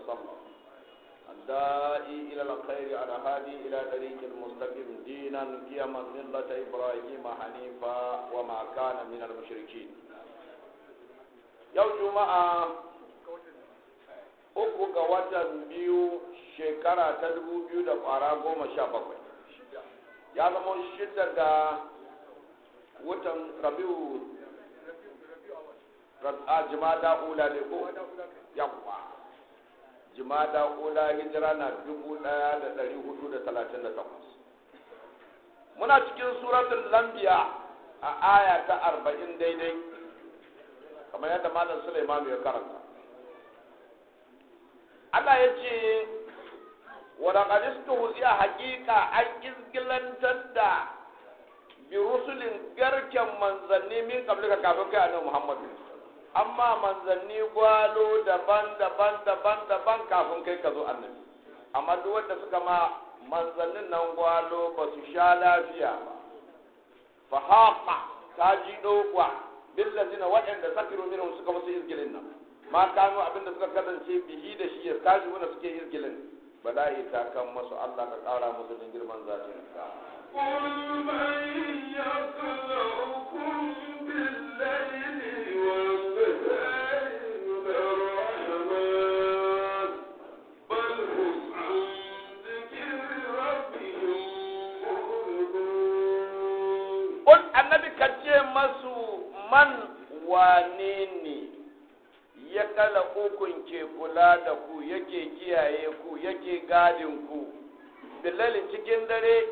الله عليه وسلم الداعي إلى الخير على هادي إلى طريق المستقيم دينا قيما ملة إبراهيم حنيفا وما كان من المشركين يوم جمعة uku ga watan biyu shekara ta dubu biyu da kwara goma sha bakwai ya zama shida ga watan rabiu a jimada ula ne ko yawwa jimada ula hijira na dubu ɗaya da dari huɗu da talatin da takwas. Muna cikin suratul lambiya a aya ta arba'in daidai kamar yadda malam suleiman ya karanta. Allah ya ce wadda ƙaristu a hakika an izgilantar da bi rusulin garken manzanni min kablika kafin kai annabi Muhammadu. amma manzanni gwalo daban daban daban daban kafin kai ka zo annabi. Amma duk wanda suka ma manzannin nan gwalo ba su sha lafiya ba. Fa haqa ta ji dokwa billazina waɗanda sakiru minhum suka musu izgilin nan. Ma kanu abin da suka kasance bihi da shi ya kaji wanda suke izgilin. Bala'i ta kan masu Allah ka ƙara musu da girman zatin ka. Kun bayyana annabi ka ce masu man wane ne ya kala ukun ke kula da ku yake kiyaye ku yake gadin ku? Bilalin cikin dare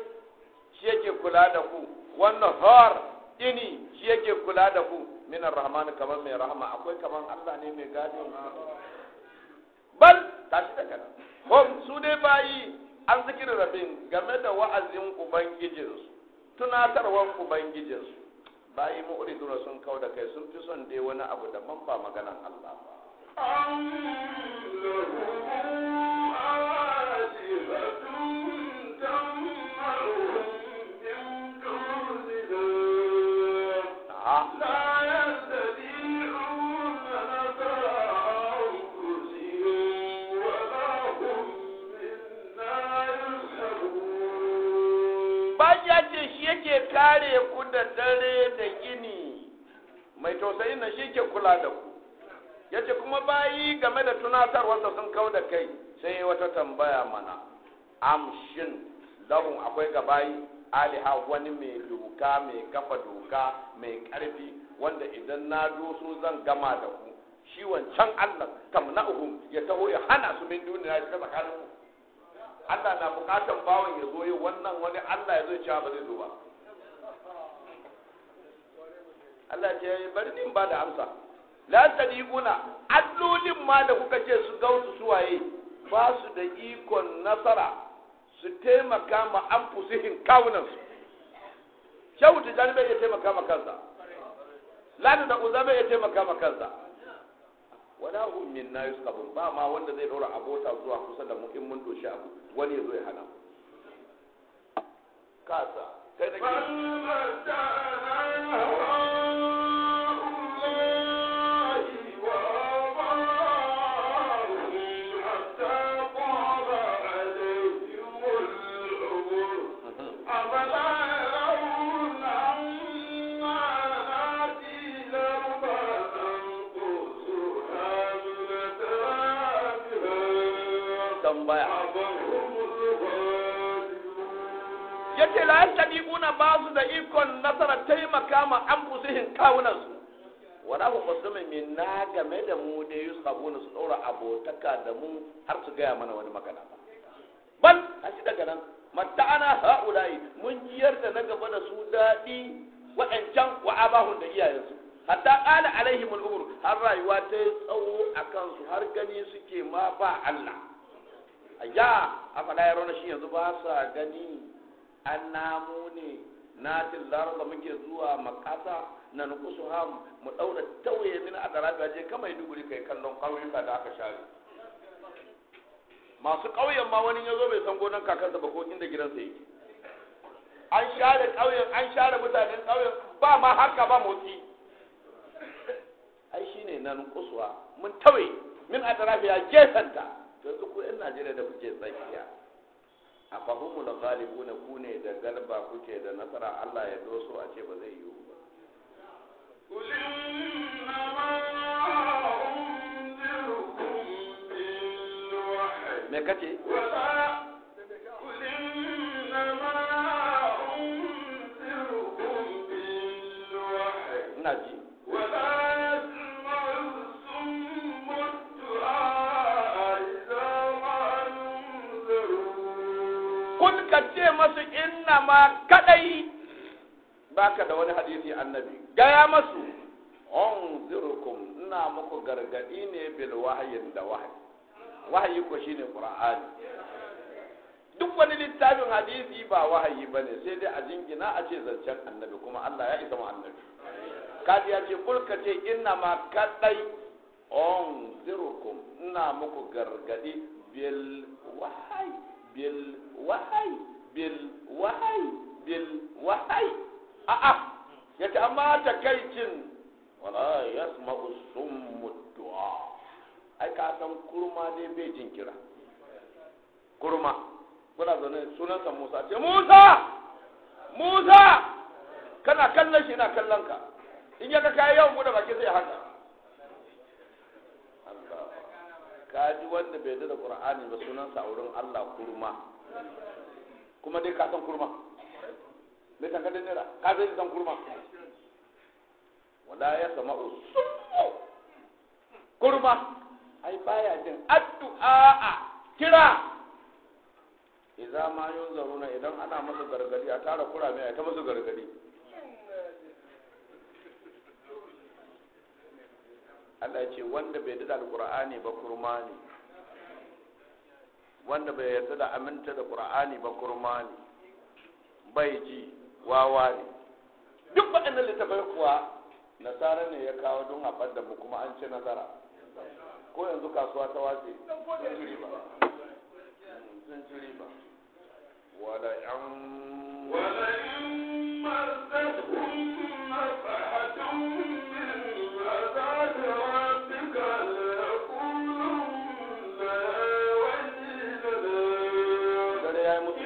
shi yake kula da ku. Wannan har ini shi yake kula da ku. Min rahman kamar mai rahama. Akwai kamar Allah ne mai gadin bal tashi da kana hom su dai bayi an zikirin rabin game da wa'azin ubangijinsu. Tunatarwar ubangijinsu. Bayi mu'riduna sun kau da kai sun fi son dai wani abu daban ba maganan Allah ba. Yake kare ku da dare da gini. Mai tausayin na shi ke kula da ku. Ya ce kuma bayi game da tunatarwarsa sun kau da kai sai wata tambaya mana. Amshin lahun akwai ga bayi? Aliha wani mai doka mai kafa doka mai ƙarfi wanda idan na doso zan gama da ku. Shi wancan allah tamna'uhum ya taho ya hana su min duniya ya tsakanin Allah na bukatan bawan ya zo yi wannan wani Allah ya zo cewa ba zai zo ba. Allah ce bari ni in ba da amsa. La tadiquna allolin ma da kuka ce su gausu suwaye ba su da ikon nasara su taimaka ma an fusihin kawunan su. Shehu Tijjani bai iya taimaka ma kansa. Ladu da Uza bai iya taimaka ma kansa. wala hum minna yusqabun ba ma wanda zai dora abota zuwa kusa da mu in mun doshi abu wani ya zo ya hana kasa kai da ya ce la yastadiquna ba su da ikon nasara taimaka ma an fusihin kawunan su. Wala hum muslimin minna game da mu da yusqabuna su dora abotaka da mu har su gaya mana wani magana bal tashi daga nan. Matta'ana haula'i mun jiyar da na gaba da su daɗi wa'ancan wa abahun da iyayensu. Hatta qala alaihim al-umr har rayuwa ta tsawo a kansu har gani suke ma ba Allah. Ayya afala yarawna shi yanzu ba sa gani. An namu ne na tillar da muke zuwa makasa na nukusu ham mu daura tauye min a garaga je kama duguri kai kallon ƙauyuka da aka share. Masu ƙauyen ma wani ya zo bai san gonan kakansa ba ko inda gidansa yake. An share ƙauyen an share mutanen ƙauyen ba ma haka ba motsi. Ai shine nan kusuwa mun tawaye min atrafi ya gefanta yanzu ku yan Najeriya da kuke tsakiya. a fahimu da galibu na ku ne da galba kuke da nasara Allah ya doso a ce ba zai yiwu ba. Me kace? Ina ji. Ce masu inna ma kadai. Baka da wani hadisi annabi. Gaya masu unzirukum ina muku gargaɗi ne bil wahyin da wahayi. Wahayi ko shine qur'ani. Duk wani littafin hadisi ba wahayi ba ne sai dai a jingina a ce zancen annabi kuma Allah ya isa mu annabi. Kaji ya ce kul ka ce inna ma kadai. Unzirukum ina muku gargaɗi bil wahayi bil wahayi. Bil wahayi bil wahayi. A'a ya ce amma takaicin wala yasma'u summu du'a. Ai ka san kurma dai bai jin kira. Kurma. Kuna zaune sunansa Musa. Ce Musa! Musa! Kana kallon shi na kallon ka. In ya ga kayi yawan buɗe baki sai haka. Allah ka ji wanda bai da Qur'ani ba sunansa a wurin Allah kurma. Kuma dai ka san kurma. Me ta kadin nira ka san san kurma? Wala ya sama kurma. Ai baya jin addu'a kira. Idza ma yunzaruna idan ana masa gargaɗi a tara kurame a ta masa gargaɗi Allah ce wanda bai da alqur'ani ba kurma ne. wanda bai yarda da aminta da qur'ani ba kurma ne bai ji wawa ne. Duk waɗannan littafai kuwa nasara ne ya kawo don a da mu kuma an ce nasara. Ko yanzu kasuwa ta wace? Sun ba sun wala yan wala yan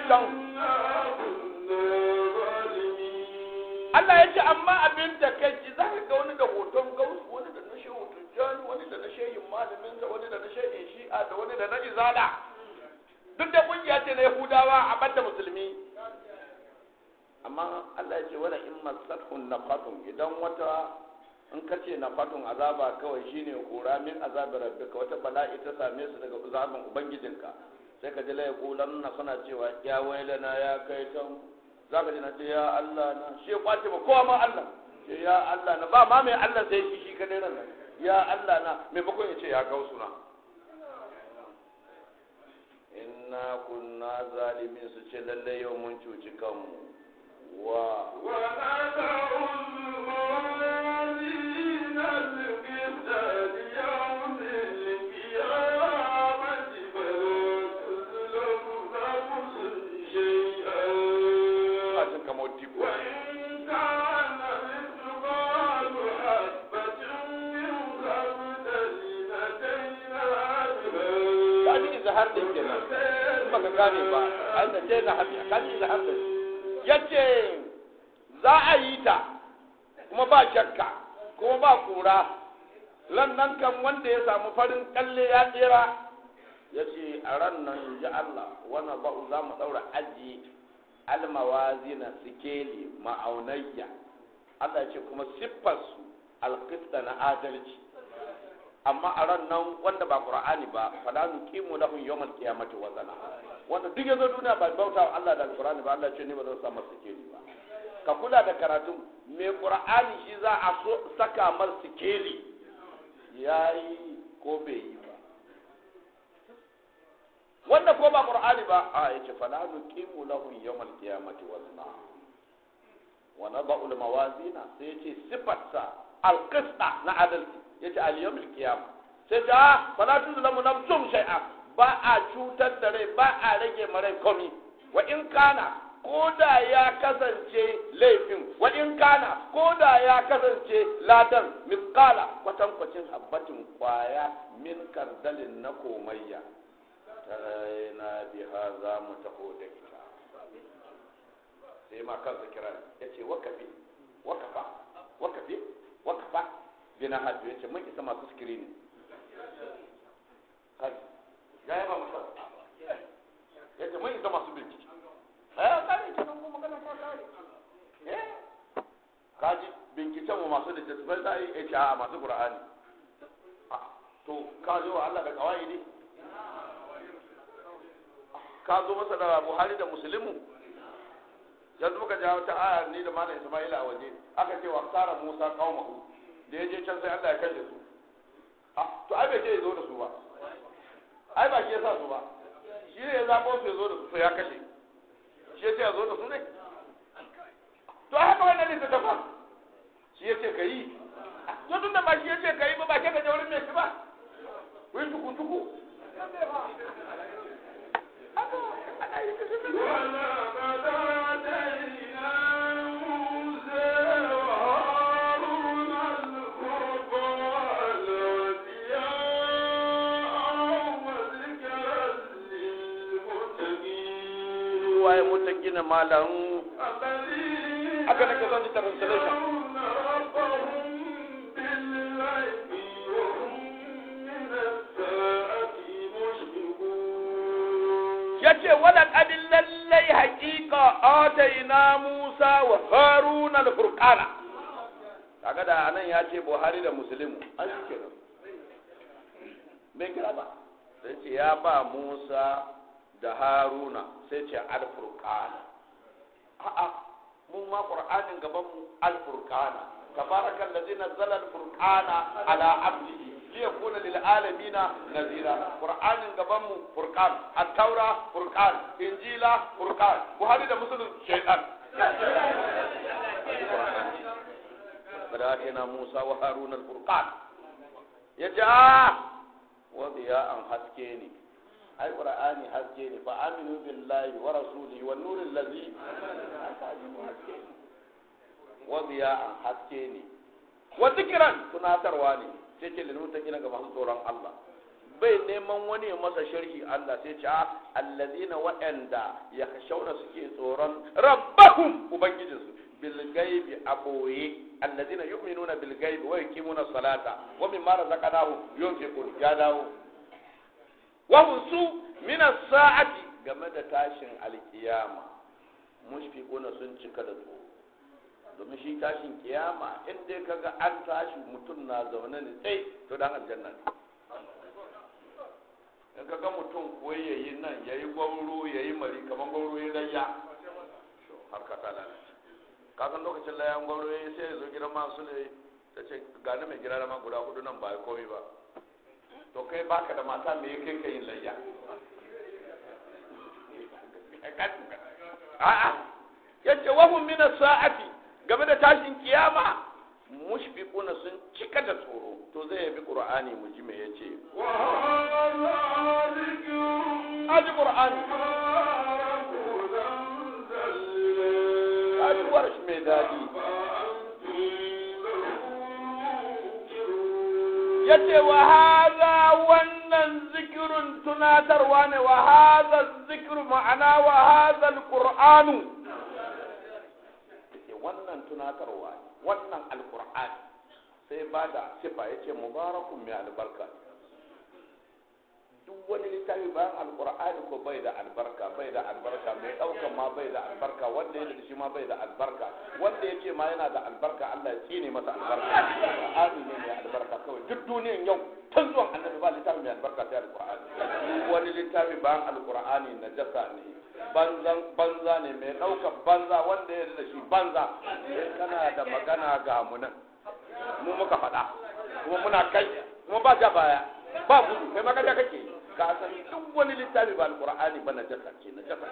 don Allah ya ce amma abin da kai za ka ga wani da hoton gaus wani da na shehu tujjani wani da na shehin malaminsa wani da na shehin shi'a da wani da na izala. Duk da ƙungiya ce na yahudawa a banda musulmi. Amma Allah ya ce wala in masatun naqatun. Idan wata in ka ce naqatun azaba kawai shine kura min azabi rabbika wata bala'i ta same su daga azabin ubangijinka. sai ka ji laifulan na suna cewa ya waila na ya kai tan za ka ji na ce ya Allah na. Shi ya ƙwace ba kowa ma Allah. Ce ya Allah na. Ba ma mai Allah sai shi shi ka dai ran ya Allah na. Mai bakon ya ce ya gausu suna. Inna kunna zalimin su ce lalle yau mun cuci kanmu. Wa? Wa ma ta'un kenan. Baka gane ba. An da ce na hafi ka ji izhar din ya ce za a yi ta kuma ba shakka kuma ba kura. Ran nan kan wanda ya samu farin kalle ya tsira. Ya ce a ran nan ji Allah wannan ba'u za mu ɗaura aji almawazina sikeli ma'aunayya. Allah ce kuma siffarsu alƙista na adalci. Amma a ran nan wanda ba qur'ani ba fala nuqimu lahum yawmal qiyamati wazana. Wanda duk ya zo duniya ba bauta wa Allah da alqur'ani ba Allah ya ce ni ba zan sa masa sikeli ba. Ka kula da karatu. Me qur'ani shi za a so saka mar sikeli? Yayi ko bai yi ba. Wanda ko ba qur'ani ba a ya ce fala nuqimu lahum yawmal qiyamati wazna wa nada'u al-mawazina sai ya ce sifatsa al-qista na adalci. Ya ce al-yawmil qiyamah sai ta fala tuzlamu nafsun shay'a. Ba a cutar da rai ba a rage ma rai komi. Wa in kana ko da ya kasance laifin wa in kana ko da ya kasance ladan misqala kwatankwacin habbatin ƙwaya min kardalin na komayya. Na biha za mu taho da ita. Sai ma kansa kira ya ce wakafi wakafa wakafi wakafa. Bina hajju ya ce mun isa masu kai ya yi ba musa ya ce mun isa masu bincike. Eh kare kenan ko magana ta kare. Eh. Kaji binciken mu masu littattafai za a yi ya ce a masu qur'ani. To ka zo wa Allah da kawai ne? Ka zo masa da buhari da musulmi yanzu muka jawo ta aya ni da malam isma'ila a waje aka ce wa tsara musa qaumahu. da ya je can sai Allah ya kashe su. To ai bai ce ya zo da su ba. Ai ba shi ya sa su ba. Shi ne ya zaɓo su ya zo da su sai ya kashe. Shi ya ce ya zo da su ne? To haka wannan littattafa shi ya ce ka yi. To tun da ba shi ya ce ka yi ba ba ke ka je wurin mai shi ba. Wani tuku-tuku. Allah, Allah, Allah, gina malamu aka nake son ji translation ya ce wala kadin lallai haƙiƙa ataina Musa wa Haruna al-Furqana kaga da a nan ya ce Buhari da Muslimu. An shi kenan. Bai kira ba? Sai ce ya ba Musa da Haruna sai ce al-Furqana. A'a mu ma Qur'anin gaban mu al-Furqana. Tabarakal ladzi nazzala al-Furqana ala abdihi liyakuna lil alamina nazira qur'anin gaban mu furqan at-taura furqan injila furqan. Buhari da muslim shaytan harun al-furqan. Yaja wa an haske ne ai qur'ani haske ne. Fa aminu billahi wa rasulihi wan nuril ladzi wa an haske ne. Wa zikran tunatarwa ne. Sai ce lil muttaqina ga masu tsoron Allah. Bai neman wani ya masa sharhi Allah sai ce allazina wa'anda ya kashauna suke tsoron rabbahum ubangijinsu. Bil gaibi aboye allazina yu'minuna bil gaibi wa yuqimuna salata wa mimma razaqnahum yunfiqun. Ya dawo. Wa hum su min as-sa'ati game da tashin alkiyama. Mushfiquna sun cika da tsoro. Domin shi tashin kiyama in dai kaga an tashi mutum na zaune ne sai to dan aljanna ne. In kaga mutum ko yayi nan yayi gwauro yayi mari kaman gwauro yayi layya to har ka ta lalace. Ka san lokacin layan gwauro yayi sai ya zo gidan masu ne ta ce ga mai gida ma guda huɗu nan ba komai ba. To kai baka da mata me yake kai yin layya? A'a. Yace wa hum min as-sa'ati. Game da tashin kiyama mushfiquna sun cika da tsoro. To zai yabi qur'ani mu ji me ya ce. Aji qur'ani. Aji mai daɗi. Ya ce wa hadha wannan zikirun tunatarwa ne wa hadha zikru ma'ana wa hadha alqur'anu. Wannan tunatarwa wannan alkur'ani sai ba da sifa ya ce mubarakun mai albarka. Duk wani littafi bayan alkur'ani ko bai da albarka bai da albarka mai ɗaukan ma bai da albarka wanda ya da shi ma bai da albarka wanda ya ce ma yana da albarka Allah ya tsine masa albarka. Alkur'ani ne mai albarka kawai. Duk duniyan yau tun zuwan annabi ba littafi mai albarka sai alkur'ani duk wani littafi bayan alkur'ani najasa ne. Banza ne mai ɗaukar banza wanda ya da shi banza. Kana da magana ga mu nan. Mu muka faɗa. Kuma muna kai. Kuma ba ja baya. Ba gudu. Kai magana kake. Ka san duk wani littafi ba alqur'ani ba najasa ce najasa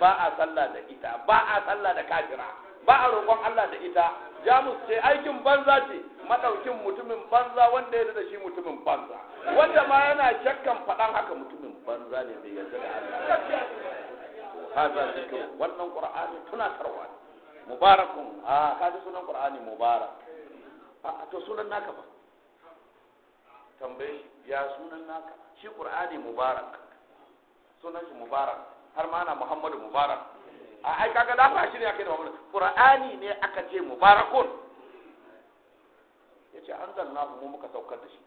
ba a sallah da ita ba a sallah da kafira ba a roƙon Allah da ita. Jamus ce aikin banza ce. Madaukin mutumin banza wanda ya da shi mutumin banza. Wanda ma yana shakkan faɗan haka mutumin banza ne bai yarda da Allah. Haza zikr wannan qur'ani tunatarwa ne. Mubarakun. A kaji sunan qur'ani mubarak. A to sunan naka ba tambaye shi. Ya sunan naka? Shi qur'ani mubarak. Sunan shi mubarak. Har ma ana muhammadu mubarak. A ai kaga da fa shi ne ake da muhammadu. Qur'ani ne aka ce mubarakun. Yace anzalnahu mu muka saukar da shi.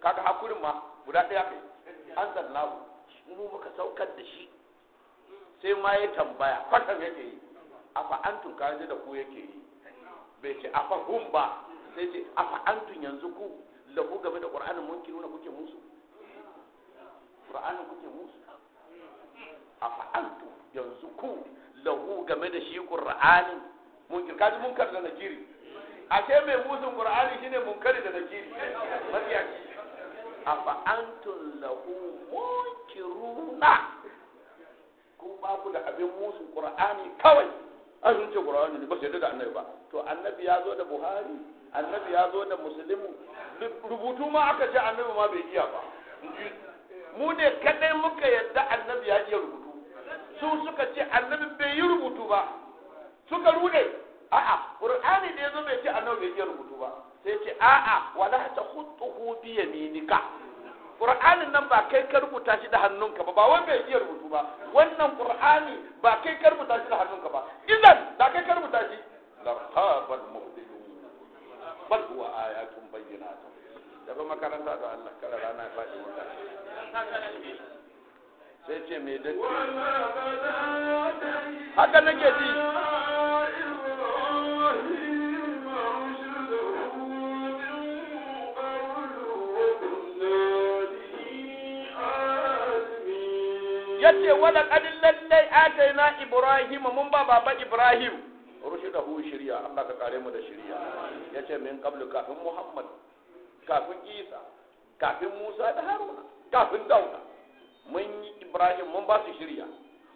Kaga hakurin ma guda ɗaya kai. Anzalnahu mu muka saukar da shi. Sai ma ya tambaya kwatan yake yi? Afa antun kaji da ku yake yi. Bai ce afa hum ba. Sai ce afa antun yanzu ku? Lahu game da qur'anin munkiru na kuke musu? Qur'anin kuke musu? Afa antun yanzu ku lahu game da shi qur'anin munkir. Kaji munkar da nakiri? Ashe mai musun qur'ani shine munkari da nakiri? Mafiyaci afa antun lahu munkiruna. Ku ba ku da abin musu qur'ani kawai. An ce qur'ani ne ba su yarda da annabi ba. To annabi ya zo da buhari? Annabi ya zo da muslimu rubutu ma aka ce annabi ma bai iya ba. Mu ne kadai muka yarda annabi ya iya rubutu. Su suka ce annabi bai yi rubutu ba. Suka rude a'a qur'ani da ya zo bai ce annabi bai iya rubutu ba. Sai ce a'a wala takhutuhu bi yaminika. Qur'anin nan ba kai ka rubuta shi da hannunka ba ba wai bai iya rubutu ba. Wannan Qur'ani ba kai ka rubuta shi da hannunka ba. Idan da kai ka rubuta shi. Larhabal mubtilun bal huwa ayatun bayyinatun. Daga makaranta da Allah kala rana ya faɗi maka sai ce me datti? Haka nake ji. Yace wala kadin lallai ataina ibrahim mun ba baba ibrahim. Rushdahu shari'a Allah ka kare mu da shari'a. Yace min qablu kafin muhammad kafin isa kafin musa da haruna kafin dauda. Mun yi ibrahim mun ba su shari'a.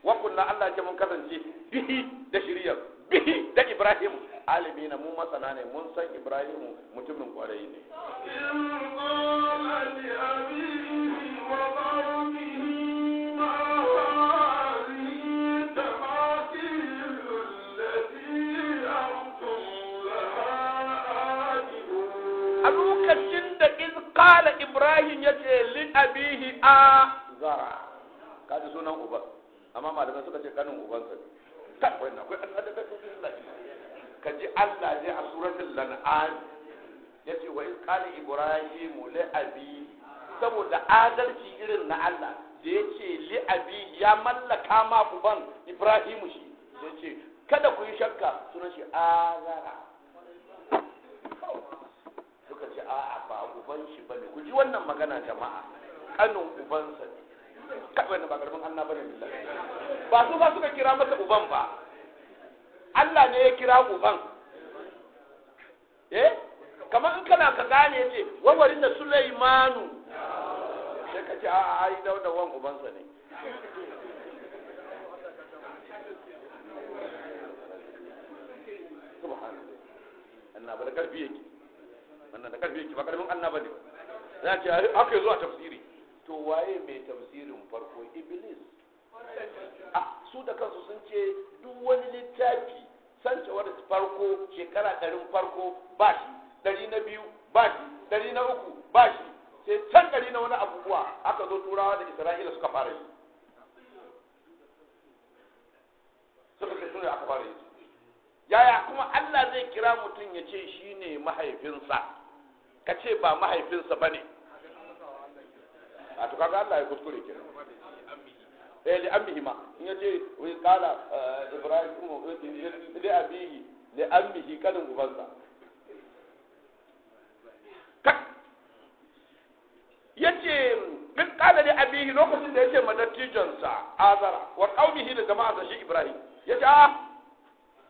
Wa kunna Allah ce mun kasance bihi da shari'a bihi da ibrahim. Alimina mu masana ne mun san ibrahim mutumin ƙwarai ne. Qala ibrahim ya ce li abihi a zara. Kaji sunan uba amma malamai suka ce kanin ubansa ne. Kai wannan akwai an da ka ji Allah ne a suratul lan'am ya ce wa iz qala ibrahim li abi saboda adalci irin na Allah da ya ce li abi ya mallaka ma uban ibrahim shi. Yace kada ku yi shakka. Sunan shi azara suka ce a'a ba uban shi ba ne. Ku ji wannan magana jama'a. Kanin ubansa ne. Wannan ba karbin Allah ba ne billahi. Ba su ba suka kira masa uban ba. Allah ne ya kira uban. Eh? Kamar in kana ka gane ya ce wawarin da Sulaimanu. Sai ka ce a'a ai dauda wan ubansa ne. Subhanallah. Annabi da ƙarfi yake. Wannan da ƙarfi yake ba ƙarfin annaba ne za ce haka ya zo a tafsiri. To waye mai tafsirin farko? Iblis. A su da kansu sun ce duk wani littafi sancewar farko shekara ɗarin farko ba shi ɗari na biyu ba shi ɗari na uku ba shi. Sai can ɗari na wani abubuwa aka zo turawa da isra'ila suka fara yi. Suka ce su ne aka fara yi. Yaya kuma allah zai kira mutum ya ce shi ne mahaifinsa? Ka ce ba mahaifinsa ba ne. A to kaga Allah ya kuskure kenan. Eh li ammihi ma. In ya ce wai kala ibrahim li abihi li ammihi kadin ubansa. Yace bin kala li abihi lokacin da ya ce madattijansa azara wa qaumihi da jama'a shi ibrahim. Yace a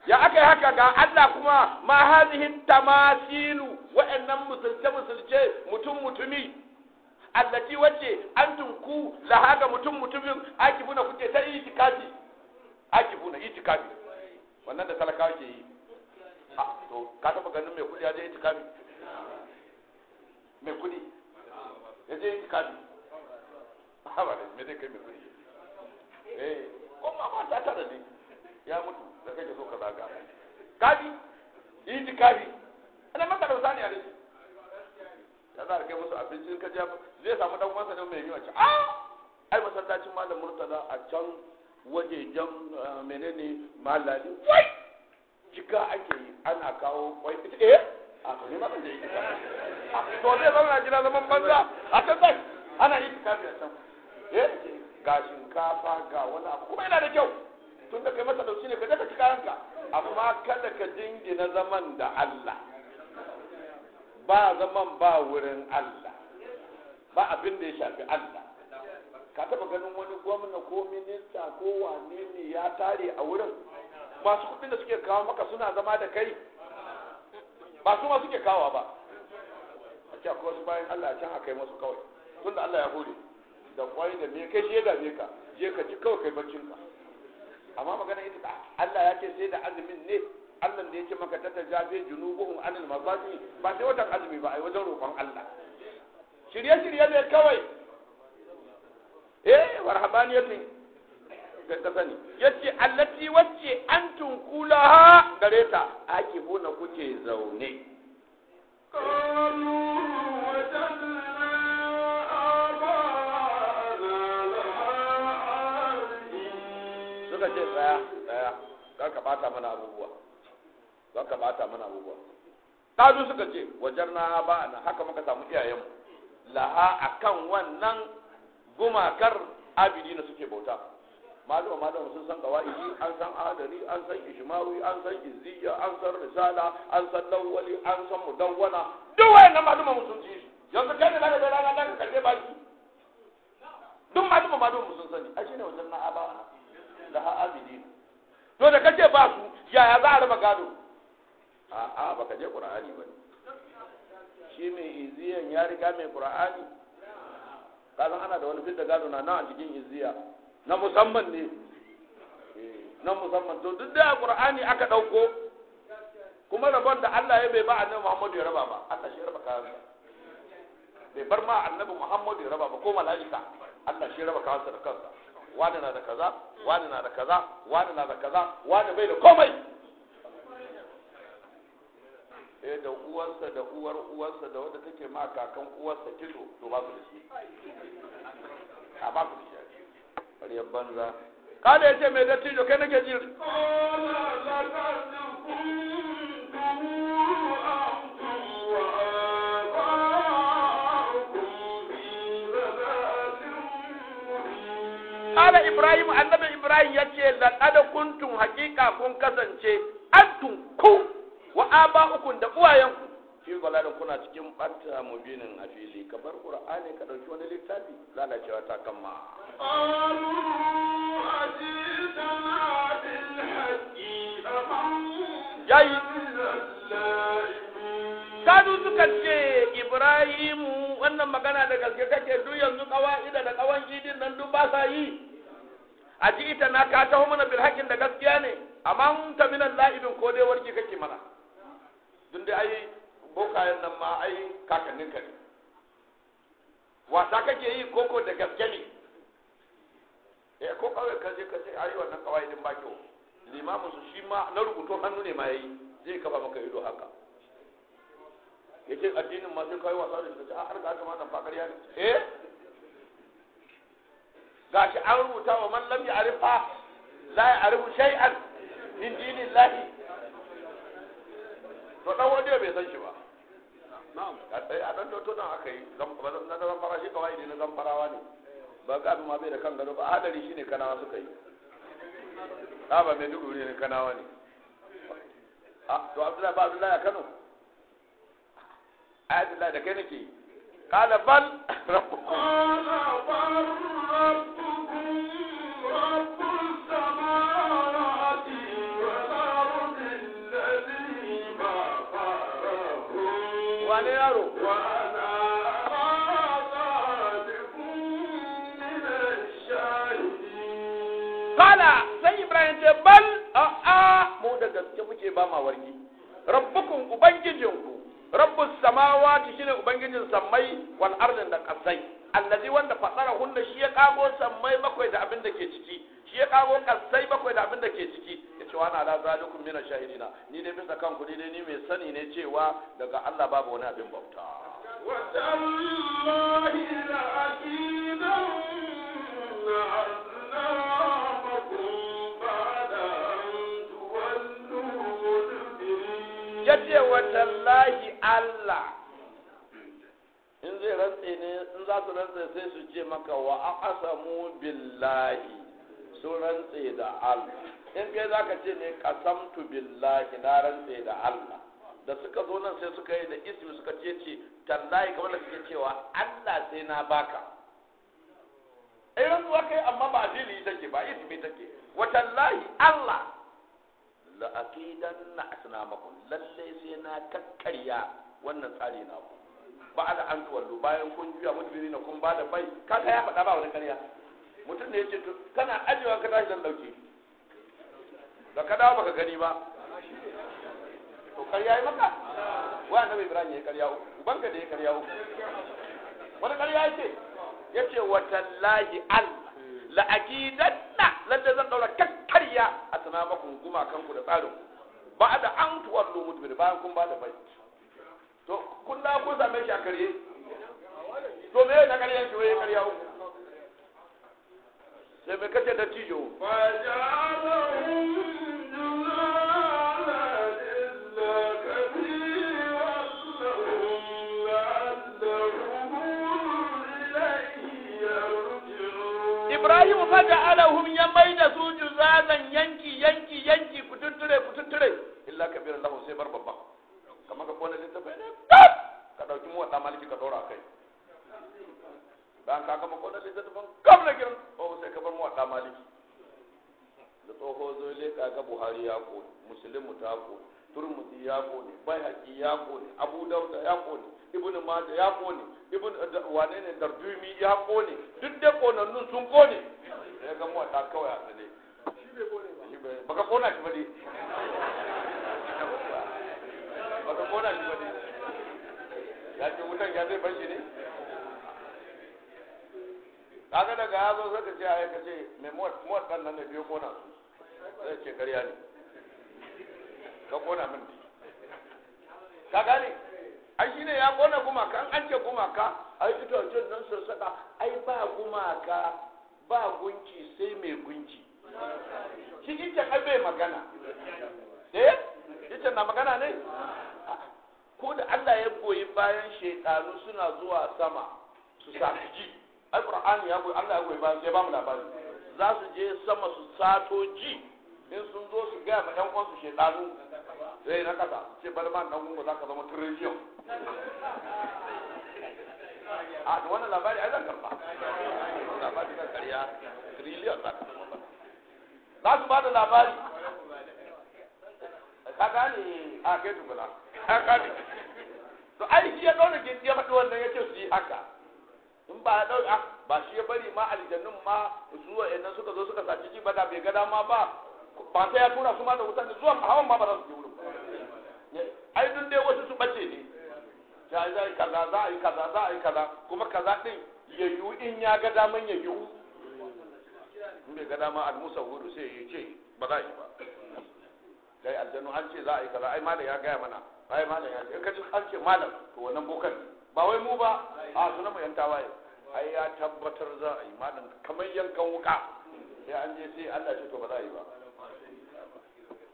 ya aka yi haka ga Allah kuma ma hazihi tamasilu wa'annan musulce musulce mutum mutumi. Allati wacce antum ku laha ga mutum mutumin akibuna kuke ta itikafi. Akibuna itikafi. Wannan da talakawa ke yi. A to ka taba ganin mai kuɗi ya je itikafi? Mai kuɗi ya je itikafi? Haba ne me dai kai mai kuɗi eh ko ma ba ta tara ne? Ya mutu. Da kake so ka zaga. Kabi yi kabi ana maka da wasani a ne ya za ka kai musu abincin ka ja zai samu dan uwansa ne mai yi wace ah! Ai masallacin malam murtala a can wajejen menene malali wai! Jika ake yi ana kawo kwai. Eh a ne ma ban je yi to zai zama gida zaman banza. A can zai ana yi tikafi a can. Eh ga shinkafa ga wani abu kuma yana da kyau. Tun da kai masa ɗauki ne ka ka ci kayanka. Amma kada ka jingina zaman da Allah. Ba zaman ba wurin Allah. Ba abin da ya shafi Allah. Ka taba ganin wani gwamna ko minista ko wane ne ya tare a wurin? Masu kuɗin da suke kawo maka suna zama da kai? Ba su ma suke kawo ba. A ce akwai wasu bayan Allah can a kai masu kawai. Tun da Allah ya hore. Da kwai da me kai shi ya dame ka. Je ka ci kawai kai baccin ka. amma magana ita ta Allah ya ce sai da azumin ne Allah da ya maka tata jabe junubuhum anil mazaji ba sai watan azumi ba ai wajen roƙon Allah. Shirye shirye ne kawai. Eh warhabaniyatun ka sani. Yace allati wacce antum kulaha gare ta ake bona kuke zaune. Kanu wajen tsaya tsaya kar ka bata mana abubuwa. Kar ka bata mana abubuwa. Kazu suka ce wajarna ba na. Haka muka samu iyayenmu. Laha akan wannan gumakar abidi na suke bauta. Malama malama sun san qawaidi an san adari an san ishmawi an san izziya an san risala an san lawwali an san mudawwana. Duk wayannan malama sun ci yanzu kai zaka da rana da ka kalle baki. Duk malama malama sun sani. A shine wajarna aba laha abidi to da kace ba su yaya za a raba gado? A a baka je qur'ani ba ne shi mai iziyan ya riga mai qur'ani. Kasan ana da wani fidda gado na nan a cikin iziya. Na musamman ne. Na musamman. To duk da qur'ani aka ɗauko kuma rabon da Allah ya bai ba annabi Muhammadu ya raba ba Allah shi raba kayan bai bar ma annabi Muhammadu ya raba ba ko mala'ika Allah shi raba kayan da kansa. Wani na da kaza wani na da kaza wani na da kaza wani bai da komai. Eh da uwarsa da uwar uwarsa da wadda take ma kakan uwarsa kitso to ba su da shi. A ba su da shi ƙaryar banza. Kada ya ce mai dattijo kai nake ji. kala ibrahim annabi ibrahim ya ce laqad kuntum hakika kun kasance antum ku wa aba'ukum da uwayenku. Fi balalin kuna cikin banta mubinin a fili. Ka bar qur'ani ka ɗauki wani littafi. Lalacewa ta kamma yayi. kadu suka ce ibrahimu wannan magana da gaske kake duk yanzu kawa'ida da kawan idin nan duk ba sa yi. A ji ita na ka taho mana bil haqqin da gaskiya ne. Amma mun ta minan la'ibin ko dai warki kake mana. Dun dai ai bokayen nan ma ai kakannin ka ne. Wasa kake yi koko da gaske ne? Eh ko kawai ka je ka ce ai wannan kawaidin ba kyau. Limamin su shi ma na rubuto hannu ne ma yayi zai kafa maka ido haka. Yace addinin ma sai kai wasa da shi. A har ga ta ma dan fakariya ne. Eh? gashi an rubuta wa man lam ya'rifa la ya'rifu shay'an min dinillahi to dan wani bai san shi ba na'am a tsaye a dan toto nan aka yi na zan fara shi kawai ne na zan farawa ne ba ga ma bai da kan gado ba hadari shine kanawa suka yi ba ba mai dubu ne kanawa ne a to abdullahi ba abdullahi a kano ai abdullahi da kai nake yi قال بل ربكم قال بل ربكم wane yaro? Kala sai ibrahim ce bal a a mu da gaske muke ba ma wargi. Rabbukum ubangijinku. Rabbus samawati shine ubangijin sammai wal ardin da kasai allazi wanda fasara hunna shi ya kago sammai bakwai da abin da ke ciki shi ya kago kasai bakwai da abin da ke ciki. Ya ce wani ala zalikum mina shahidina. Ni ne bisa kanku ni dai ni mai sani ne cewa daga Allah babu wani abin bauta. Wa tallahi la ya ce Allah zai rantse ne in za su rantse sai su ce maka wa aqsamu billahi su rantse da Allah. In kai zaka ce ne qasamtu billahi na rantse da Allah. Da suka zo nan sai suka yi da ismi suka ce ce tallahi kamar da suke cewa Allah sai na baka. Ai rantsuwa kai amma ba fili take ba ismi take. Wa tallahi Allah. La aqidanna asnamakum lalle sai na kakkarya wannan tsari na ku ba da an tuwallo bayan kun juya mudbiri na kun ba da bai kaga ya faɗa ba wani ƙarya. Mutum ne to kana ajewa ka tashi dan ɗauke da ka dawo baka gani ba. To ƙarya yi maka. Wa annabi ibrahim ya ƙarya uku. Ubanka da ya ƙarya uku. Wani ƙarya ya ce wa tallahi allah la aqidanna lalle zan daura kakkarya a sanamakum gumakanku da tsarin ku ba da an tuwallo mudbiri bayan kun ba da bai. to kunna kun same shi a karye? To me na karyan shi wai karya uku sai me kace da tijo? Fa Ibrahim fa ja'alahum ya maida su juzazan yanki yanki yanki kututture kututture illa kabira lahu sai bar babba. Kamar ka kona littafin ne ka ɗauki mu wata maliki ka dora kai. Dan ka kama kona littafin kam na girin o sai ka bar mu wata maliki da tsoho zo le ka ga buhari ya ko muslimu ta ko turmudi ya ko ne baihaqi ya ko ne abu dauda ya ko ne ibn majah ya ko ne ibn wane ne dardumi ya ko ne duk da konannun sun ƙone. Ya ga mu wata kawai a tsale shi bai baka kona shi ba dai. Baka kona shi ba ya ce wutan ya zai bar shi ne? Kaga daga ya zo sai ka ce ai ka ce mai muwat ɗan nan ne biyo kona su. Ce ƙarya ne. Ka kona min ka gane? Ai shine ya kona gumaka. An an ce gumaka ai itacen nan sassaƙa ai ba gumaka ba gunki sai mai gunki. Shi ita ai bai magana. Eh? Ita na magana ne? Ko da Allah ya goyi bayan shekaru suna zuwa sama su sami ji. Ai qur'ani ya goyi Allah ya goyi bayan sai ba mu labari. Za su je sama su sato ji. In sun zo su gaya ma yan uwansu shekaru sai na kasa ce bari ma dan gungu zaka zama trillion a da wannan labari ai zan karɓa labari zan karya trillion zaka zama ba. Za su ba da labari. Ka gane? A kai tukuna. Ka gane. To ai shi ya dauna gindi ya faɗi wannan ya ce su yi haka. In ba ya ɗauka ba shi ya bari ma aljannun ma su wa'annan suka zo suka saci ba da bai ga dama ba ba sai ya tura su ma da wutan da zuwa hawan ma ba za su je wurin ai dun dai wasu su bace ne. Za yi kaza za a yi kaza za a yi kaza kuma kaza din ya yiwu in ya ga daman ya yiwu in bai ga dama almusa huɗu sai ya ce ba za a yi ba. Dai aljanu an ce za a yi kaza ai malam ya gaya mana. Ai malam ya ce in ka ji an ce malam to wannan bokan ba wai mu ba a sunan mu yan tawaye. Ai ya tabbatar za a yi malam kamar yankan wuka. Sai an je sai Allah ce to ba za a yi ba.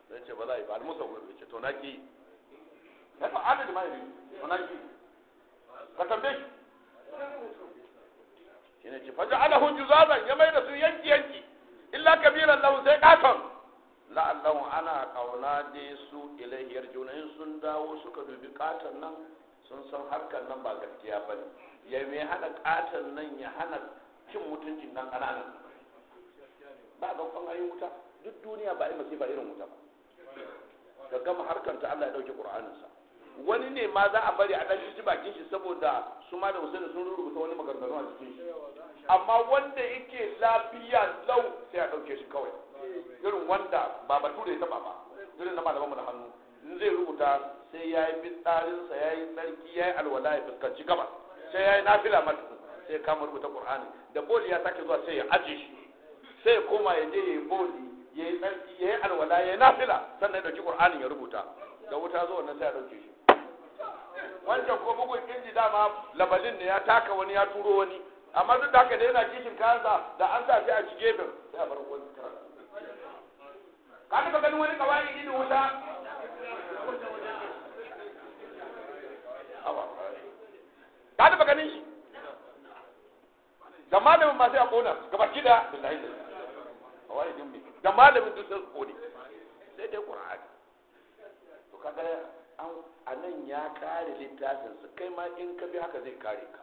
Sai ce ba za a yi ba almusa huɗu ce to na ki. Ya fa adadi ma yi to na ki. Ka tambaye shi. Shine ce faja'alahu juzazan ya mai da su yanki yanki illa kabiran lahu sai katon. La'allahu ana ƙauna dai su ilaihi yarjuna in sun dawo suka dubi katon nan sun san harkar nan ba gaskiya ba ne ya mai hana katon nan ya hana cin mutuncin nan ƙananan ba ga kwan ayin wuta. Duk duniya ba a masifa irin wuta ba. Ka gama harkar ta Allah ya ɗauke Qur'aninsa. Wani ne ma za a bari a dan shi bakin shi saboda su ma da Hussein sun rubuta wani maganganu a cikin shi. Amma wanda yake lafiya lau sai a ɗauke shi kawai. Irin wanda ba bature ya taba ba irin na malaman mu da hannu in zai rubuta sai ya yi fitsarin sa ya yi tsarki ya yi alwala ya fuskanci gaba sai ya yi nafila mata sai kama rubuta qur'ani. Da boli ya sake zuwa sai ya aje shi sai koma ya je ya yi boli ya yi tsarki ya yi alwala ya yi nafila sannan ya ɗauki qur'anin ya rubuta. Da wuta zo wannan sai ya ɗauke shi. Wancan ko bugun inji dama labalin ne ya taka wani ya turo wani. Amma duk da haka da yana kishin kayansa da an sa sai a ci gefen sai a bar wani. Ka taɓa ganin wani kawai ido wuta? Ka taɓa ganin shi? Da malamin ma sai a kona gaba ki da billahi da kawai din me da malamin duk sai ƙone sai dai qur'ani. To kaga an a nan ya kare littafin su kai ma in ka bi haka zai kare ka.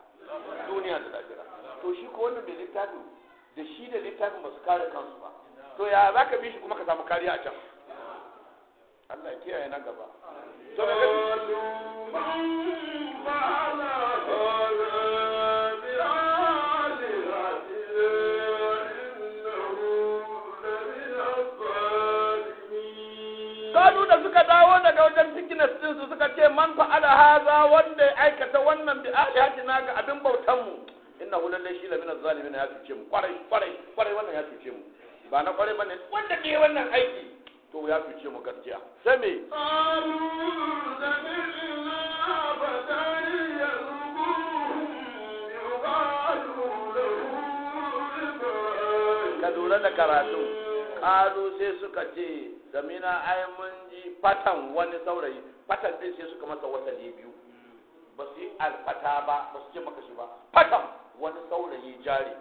Duniya da lahira. To shi ko wannan bai littafin da shi da littafin ba su kare kansu ba. To ya za ka bi shi kuma ka samu kariya a can? Allah ya kiyaye na gaba. To da Kalu da suka dawo daga wajen sickness din su suka ce man fa'ala haza wanda ya aikata wannan bi alihatina ga abin bautan mu innahu lalle shi zalimin ya mu. Kwarai ƙwarai ƙwarai wannan ya cuce mu. Ba na ƙwarai ba ne. Wanda ke wannan aiki to ya cuce mu gaskiya. Sai me? Ka lura da karatu. Kalu sai suka ce zamina ai mun ji fatan wani saurayi. Fatan din sai suka masa watanni biyu. Ba su yi alfata ba ba su ce maka shi ba. Fatan wani saurayi jari.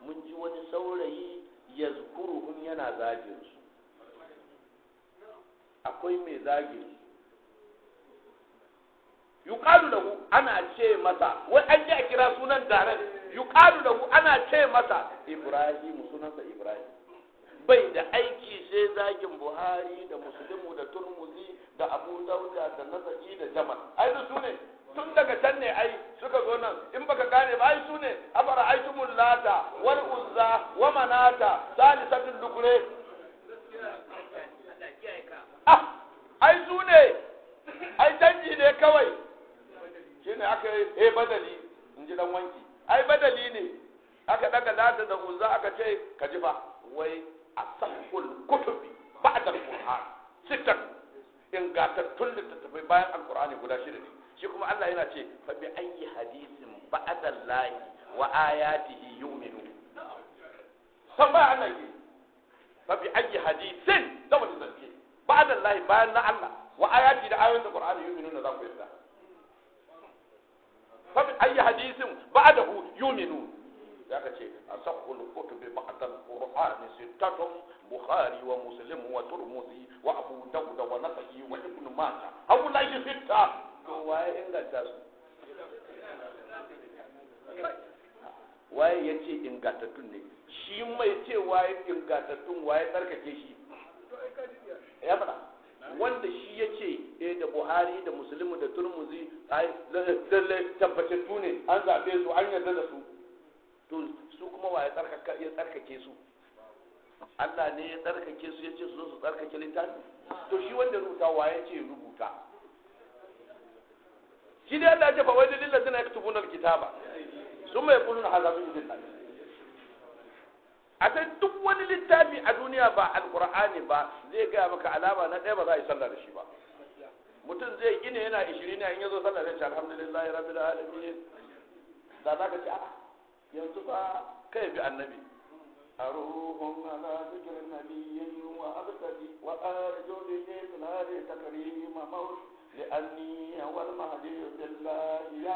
Mun ji wani saurayi ya zukuruhun yana zagin su. Akwai mai zagin su. Yuqalu lahu ana ce masa wai an ji a kira sunan daren yuqalu lahu ana ce masa ibrahim sunansa ibrahim. Bai da aiki sai zagin buhari da muslimu da turmuzi da abu dauda da nasa'i da jamal. Ai da su ne. Tun daga can ne ai suka zo nan. In baka gane ba ai su ne afara aitumul lata wal uzza wa manata salisatul dukure ah ai su ne ai canji ne kawai. Shine aka eh badali in ji dan wanki. Ai badali ne. Aka daga lata da uzza aka ce ka ji fa wai asahul kutubi ba'da al-qur'an sittan. Ingantattun littattafai bayan alqur'ani guda shida ne. Shi kuma Allah yana ce fa bi ayyi hadisin ba'da Allah wa ayatihi yu'minu. San ba Allah ke fa bi ayyi hadisin da wani zance. Ba'da Allah bayan na Allah wa ayati da ayoyin da Qur'ani yu'minu za ku yarda. Fa bi ayyi hadisin ba'dahu yu'minu. Ya ka ce asahul kutubi ba'da al-qur'ani sittatun bukhari wa muslim wa turmuzi wa abu dawud wa nasa'i wa ibn majah. Haula shi sitta. to waye inganta su? Waye ya ce ingantattun ne? Shi mai ce waye ingantattun waye tsarkake shi? Ya faɗa. Wanda shi ya ce eh da buhari da musulmi da turmuzi ai lalle tabbatattu ne an zaɓe su an yarda da su. To su kuma waye tsarkaka ya tsarkake su? Allah ne ya tsarkake su ya ce su zo su tsarkake littafi. To shi wanda rubuta waye ce rubuta? shi dai Allah ya ce fa wai lil ladina yaktubuna alkitaba summa yaquluna hadha min indillah a sai duk wani littafi a duniya ba alqur'ani ba zai ga maka alama na ɗaya ba za a yi sallah da shi ba mutum zai ina yana 20 ne in yazo sallah zai ce alhamdulillahi rabbil alamin da za ka ce a yanzu fa kai bi annabi أروهم على ذكر النبي وأبتدي وأرجو بإقلال تكريم موت لأني هو المهدي بالله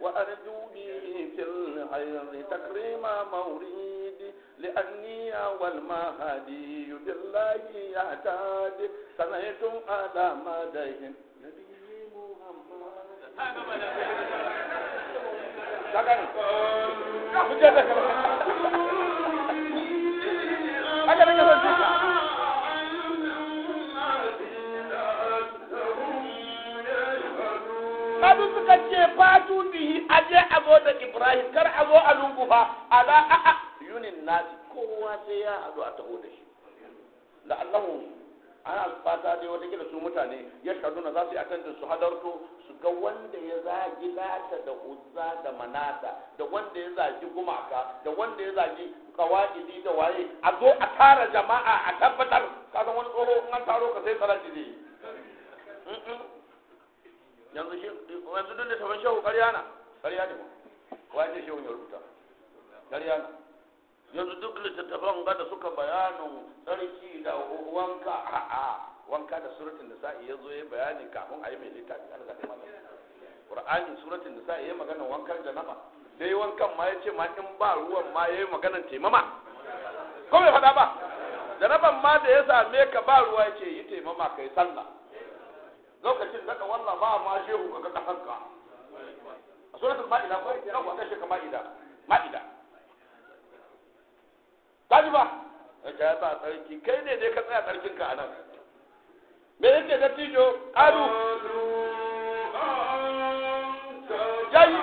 وأرجوني في الحيض تكريم موريدي لأني والمهدي بالله يعتاد سنيت على مديه نبي محمد. Kadu suka ce fatu bihi aje a zo da Ibrahim kar a zo a lungu fa ala a'a yunin nasi kowa sai ya haɗu a taho da shi. Da Allahu ana fata dai wata kila su mutane ya shaduna za su yi attendance su hadarto su ga wanda ya zagi lata da uzza da manata da wanda ya zagi gumaka da wanda ya zagi kawaidi da waye. A zo a tara jama'a a tabbatar. Ka san wani tsoro in an taro ka sai salati yi. Yanzu shi yanzu duk taban shehu ƙarya na ƙarya ne ma wace shehu ya rubuta? Ƙarya na. Yanzu duk littattafan ga da suka bayanin tsarki da wanka a'a wanka da suratun da sa'i ya zo ya bayani kafin a yi mai littafi. Ana zaɓe mata da sa'i ya magana wankan janaba. Da yi wankan ma ya ce ma in ba ruwan ma ya yi maganan taimama. Ko bai faɗa ba? Janaban ma da ya same ka ba ruwa ya ce yi taimama kai sallah. Lokacin daga wallah ba ma shehu ga kasanka a suratul ma'ida ko? Yau a kashe ka ma'ida. Ma'ida. Kaji ba? Ya ba tsarki kai ne dai ka tsaya tsarkin ka a nan me yake da tijo alu yayi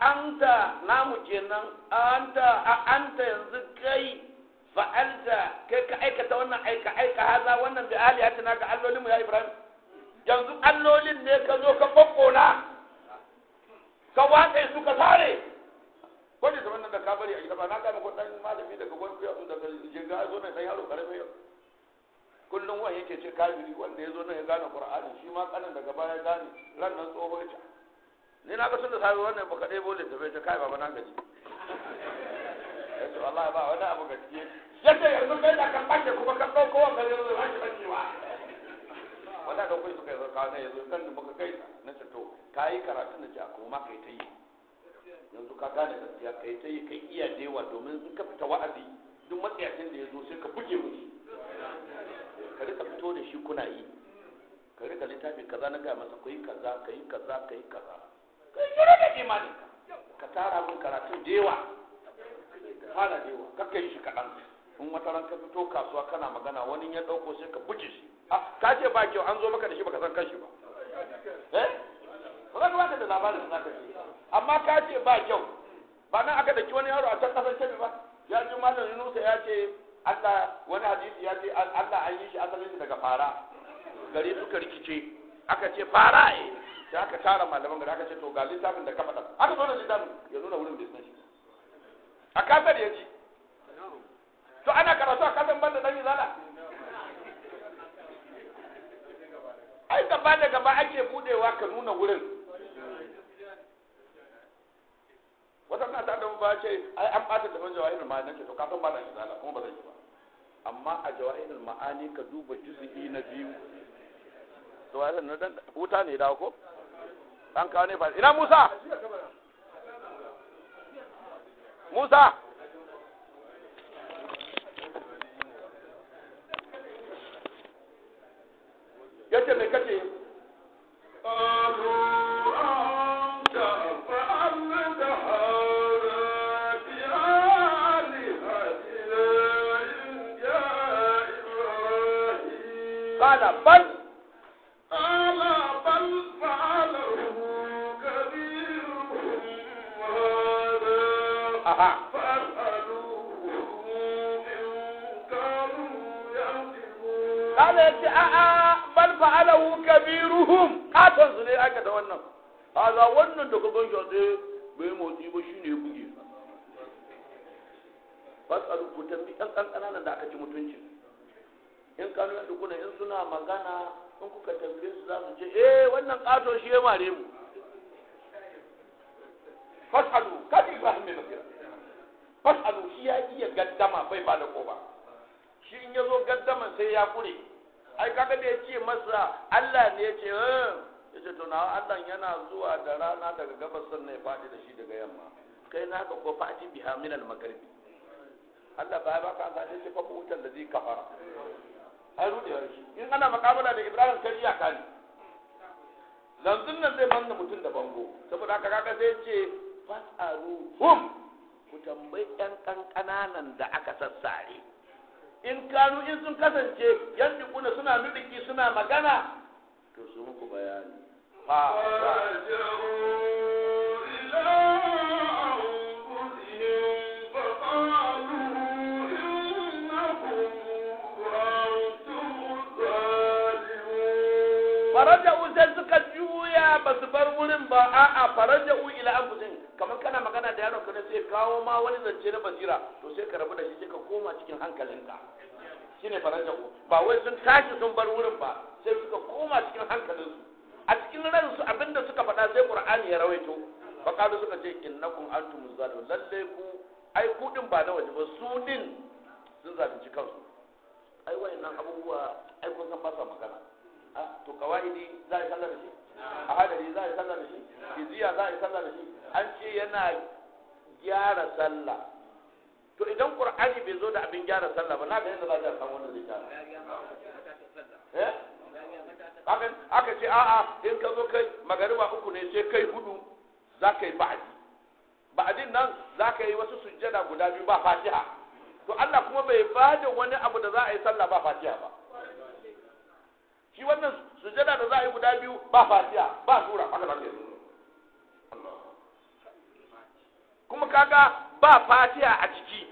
anta namu kenan anta a anta yanzu kai fa'alta kai ka aikata wannan aika aika haza wannan bi alihatina ga allolin mu ya ibrahim. Yanzu allolin ne ka zo ka kokkona ka watsa su ka sare. Ko ne zaman da ka bari a gida ba na ga maka dan malami daga yanzu daga jirga zo ne dan yaro ƙarami kullum wani yake ce kafiri wanda ya zo nan ya gane qur'ani shi ma kanan daga baya ya gane ran nan tsoho ya ni na ga sun da sabi wannan baka ɗebo tafe ta kai baba na gaji. Yace wallahi ba wani abu gaskiye. Yace yanzu kai da kan bace kuma kan ɗauko wa gare zo ba shi bacewa wanda da kai suka yi kawo ne yanzu kan da muka kai na ce to kai karatu na ce a kuma kai ta yi. Yanzu ka gane gaskiya kai ta yi kai iya dewa domin in ka fita wa'azi duk matsayacin da ya zo sai ka buge mu ka riƙa fito da shi kuna yi. Ka riƙa littafi kaza na gaya masa ku yi kaza ka yi kaza ka yi kaza. Kai kira da imani ka. Tara mun da yawa. Fara da yawa. Shi kaɗan. In wata ran ka fito kasuwa kana magana wani ya ɗauko sai ka buge shi. Ka ce ba kyau an zo maka da shi baka san kanshi ba. Eh? Ba ka baka da labarin da amma ka ce ba kyau ba nan aka daki wani yaro a can ƙasar kebe ba? Ya ji malam Yunusa ya ce Allah wani hadisi ya ce Allah an yi shi asalin daga fara. Gari suka rikice. Aka ce fara eh. Sai aka tara malaman gari aka ce to ga littafin da ka faɗa. Aka zo da littafin ya nuna wurin bai san shi a ƙasar ya ji. To ana karatu a ƙasar banda dan izala? Ai gaba da gaba ake budewa ka nuna wurin. Wata na ta da ba ce ai an bata da jawahirul ma'ani. Ce to ka san ba da izala kuma ba zai yi ba. Amma a jawahirul ma'ani ka duba juz'i na biyu. Jawahirul na dan huta ne dawo ko? An kawo ne ba ina Musa? Musa? Fasalu ku tambi ɗan ƙanƙananan da aka ci mutuncin in kanu yadda kuna in suna magana in kuka tambaye su za su ce eh wannan ƙaton shi ya mare mu. Fasalu kaji ibrahim mai basira fasalu shi ya iya gaddama bai ba da koba shi in ya zo gaddama sai ya kure. Ai kaga da ya ce masa Allah ne ya ce eh. Ya ce to na Allah yana zuwa da rana daga gabas sannan ya faɗi da shi daga yamma. Kai na ga ko fati biha min al magharibi Allah ba ya baka an ce fa wutar da zai kafara ai rudewa shi. In ana makabala da ibrahim kai iyaka ne. Yanzu nan zai manna mutum da bango. Saboda haka kaga sai ce fasaru hum. Ku tambayi yan kankananan da aka sassare. In kanu in sun kasance yan dukuna suna nudiki suna magana to su muku bayani. Fa fa. Faraja'u sai suka juya ba su bar wurin ba. A'a faraja'u ila anfusihim. Kamar kana magana da yaron ka ne sai kawo ma wani zance na basira to sai ka rabu da shi sai ka koma cikin hankalinka. Shine faraja'u. Ba wai sun tashi sun bar wurin ba sai suka koma cikin hankalinsu. A cikin ransu abin da suka faɗa sai qur'ani ya rawaito. Faqalu suka ce innakum antum zalimun. Lalle ku ai ku din ba na waje ba su din sun zalunci kansu. Ai wayannan abubuwa ai kun san ba sa magana. To kawaidi za a sallah da shi? A hadari za a sallah da shi? Iziya za a sallah da shi? An ce yana gyara sallah. To idan qur'ani bai zo da abin gyara sallah ba na ga yadda za a samu wannan zai gyara. Eh? Haka aka ce a'a in ka zo kai magariba uku ne sai kai huɗu za ka yi ba'adi. Ba'adin nan za ka yi wasu sujjada guda biyu ba fatiha. To Allah kuma bai ba da wani abu da za a yi sallah ba fatiha ba. Shi wannan sujada da za a yi guda biyu ba fatiha ba sura haka zaka yi. Kuma kaga ba fatiha a ciki.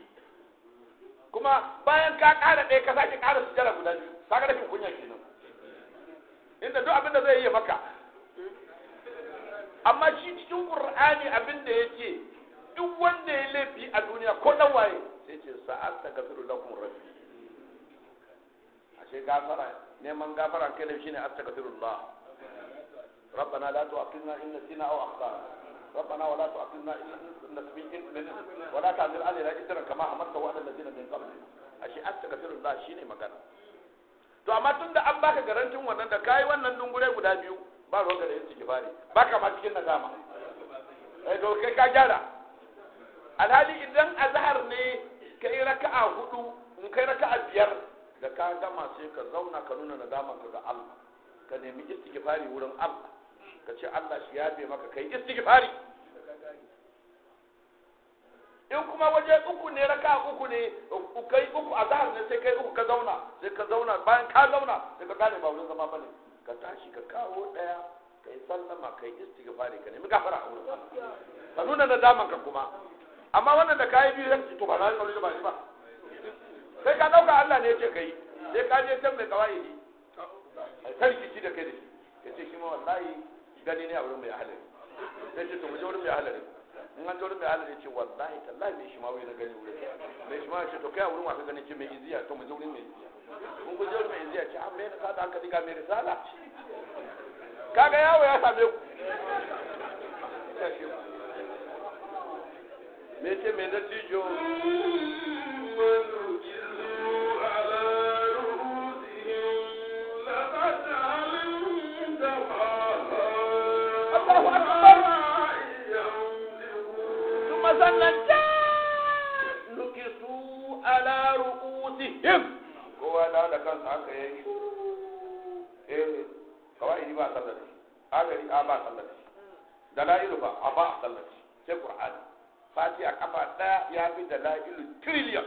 Kuma bayan ka ƙara ɗaya ka sake ƙara sujada guda biyu kaga rashin kunya kenan. Inda duk abin da zai yi maka. Amma shi cikin qur'ani abin da yake duk wanda ya laifi a duniya ko dan waye sai ce sa'astaghfiru lakum rabbi. Ashe gafara neman gafara kai da shine astaghfirullah ربنا لا تؤاخذنا إن نسينا أو أخطأنا ربنا ولا تؤاخذنا إن نسينا ولا تعذر علينا إثرا كما حملته على الذين من قبلنا أشي أستغفر الله شيني magana to amma tun da an baka garantin wannan da kai wannan dungure guda biyu ba ruwan da yin gifari baka ma cikin nadama eh to kai ka gyara alhali idan azhar ne kai raka'a hudu in kai raka'a biyar da ka gama sai ka zauna ka nuna nadaman ka ga Allah. Ka nemi istighfari wurin Allah. Ka ce Allah shi yafe maka kai istighfari. In kuma waje uku ne raka uku ne kai uku a zahar ne sai kai uku ka zauna sai ka zauna bayan ka zauna sai ka gane ba wurin zama ba ne ka tashi ka kawo ɗaya kai sallama kai istighfari ka nemi gafara a wurin Allah. Ka nuna nadaman ka kuma. Amma wannan da kai biyu sai to ba na kauri ba. Sai ka ɗauka Allah ne ya ce kai. Sai ka je can mai kawaidi ta rikici da kai da shi. Ya ce shi ma wallahi gani ne a wurin mai halari sai ce to mu je wurin mai halari in an je wurin mai halari ya ce wallahi tallahi mai shi ma wai na gani wurin. Mai shi ma ce to kai a wurin waƙa gani? Ce mai iziya. To mu je wurin mai iziya. Mun ku je wurin mai iziya ce a mai na kada aka diga mai risala? Kaga yawo ya same ku. Me ce mai dattijo? masallatan nukisu ala ru'usihim. Kowa da da kansa haka yayi eh kawai ba sallar agari a ba sallar dalailu ba a ba sallar sai qur'ani. Fati a kafa ɗaya ya fi dalailu trillion.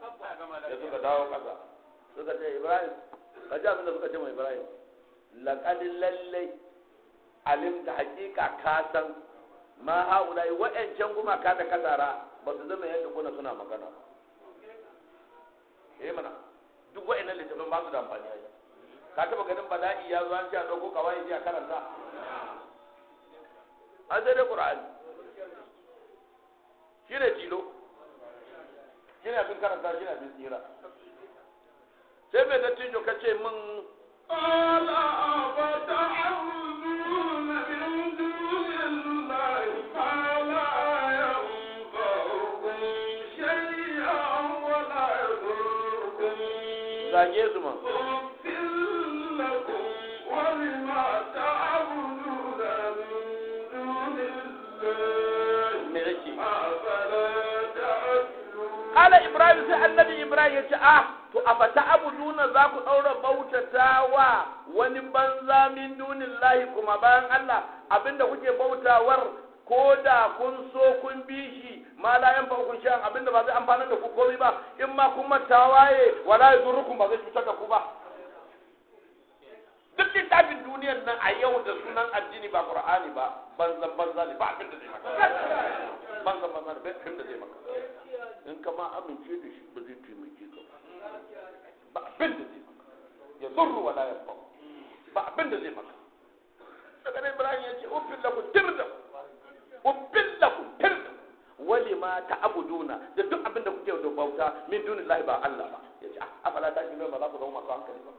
Da suka dawo kasa suka ce ibrahim ka ji abin da suka ce mai ibrahim. Laƙadin lallai hakika ka san ma haulai wa'ancan gumaka da kasara ba su zama yadda kuna suna magana ba. Eh mana duk wa'annan littafin ba su da amfani ai. Ka taba ganin bala'i ya zo an ce a ɗauko kawai ji a karanta? An sai dai qur'ani. Shine tilo. Shine abin karanta shi shine abin tsira. Sai mai dattijo ka ce min qala abata'u zage su ma. Kala Ibrahim sai annabi Ibrahim ya ce, "Ah, to a fata abu duna za ku ɗaura bautata wa wani banza min dunin lahi kuma bayan Allah abin da kuke bautawar ko da kun so kun bi shi ma la yan kun shan abin da ba zai amfana da ku komai ba in ma kun tawaye wala yazurukum ba zai cutar da ku ba. Duk littafin duniyar nan a yau da sunan addini ba qur'ani ba banzan banza ne ba abin da zai maka. Banzan banza ne ba abin da zai maka. In ka ma amince da shi ba zai taimake ka ba. Abin da zai maka. Ya zurru wala ya fa ba abin da zai maka. Daga ibrahim ya ce uffin lakum tirda uffin lakum tirda wali ma ta'buduna da duk abin da kuke da bauta min dunillahi ba Allah ba ya ce afala ta ba za ku zama masu hankali ba